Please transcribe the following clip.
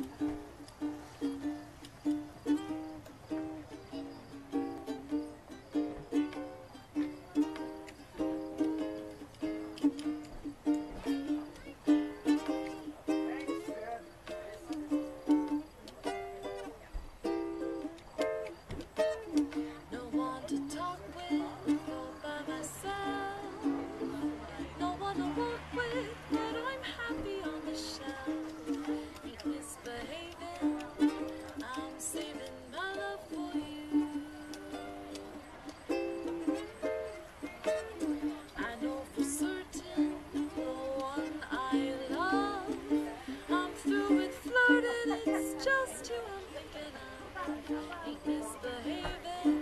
No one to talk. like misbehaving.